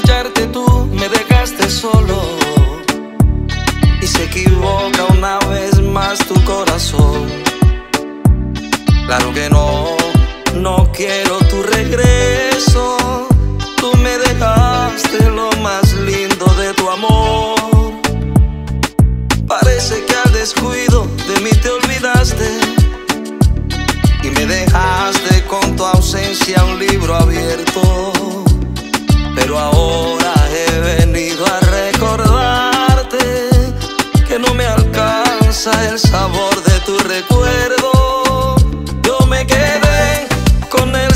marcharte tú me dejaste solo y se equivoca una vez más tu corazón. Claro que no, no quiero tu regreso. Tú me dejaste lo más lindo de tu amor. Parece que al descuido de mí te olvidaste y me dejaste con tu ausencia un libro abierto.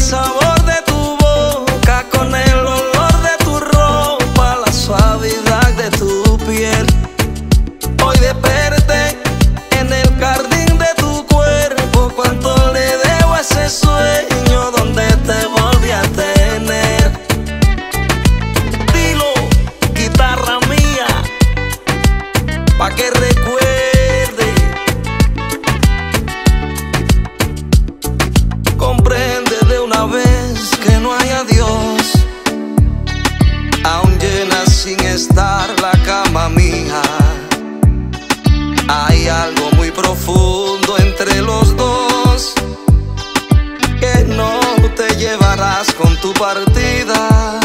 El sabor de tu boca, con el olor de tu ropa, la suavidad de tu piel. vez que no haya Dios, aún llena sin estar la cama mía. Hay algo muy profundo entre los dos que no te llevarás con tu partida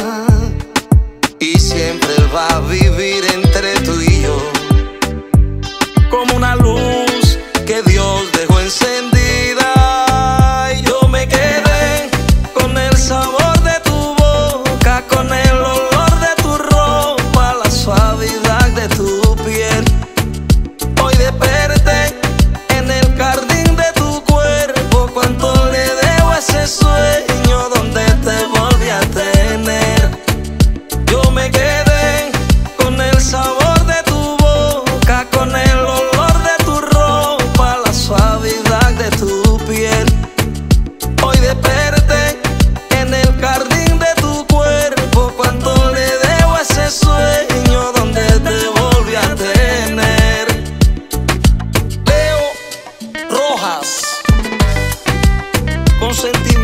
y siempre va a vivir entre tú y Com Consentido.